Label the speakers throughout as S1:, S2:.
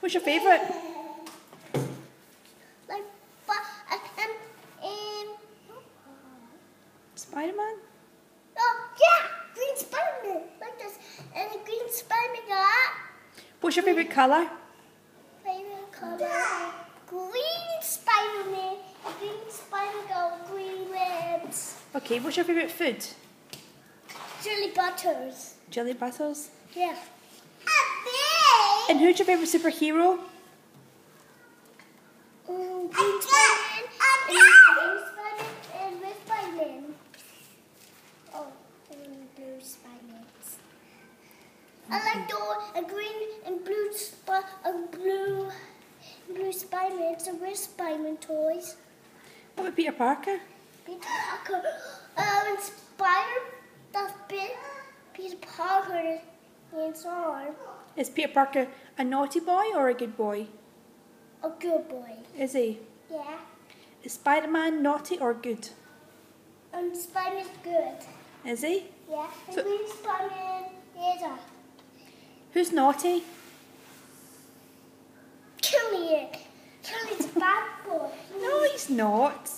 S1: What's your favourite?
S2: Like, um, um,
S1: Spider-Man?
S2: oh, yeah, green Spider-Man, like this, and a green Spider-Man got
S1: What's your favourite colour?
S2: favorite color, green Spider-Man, green Spider got green ribs,
S1: Okay, what's your favourite food?
S2: chili butters,
S1: Jelly butters.
S2: yeah. A
S1: And who's your favourite superhero?
S2: Mm, green Spider-Man, and green Spider-Man, and red Spider-Man. Oh, and blue Spider-Man. I like the a green and blue a blue blue Spider-Man and red Spider-Man toys.
S1: What about Peter Parker?
S2: Peter Parker. Um, Spider. That's big. Peter Parker
S1: Is Peter Parker a naughty boy or a good boy?
S2: A good boy.
S1: Is he?
S2: Yeah.
S1: Is Spider-Man naughty or good?
S2: And Spider-Man's good.
S1: Is he?
S2: Yeah.
S1: So-
S2: green Spider-Man is a
S1: Who's naughty?
S2: Killy. Killy's a bad boy.
S1: No, he's not.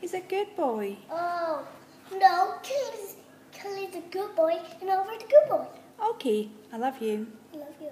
S1: He's a good boy.
S2: oh, no. Killy's, Killy's a good boy and over the good boy.
S1: Okay, I love you.
S2: I love you.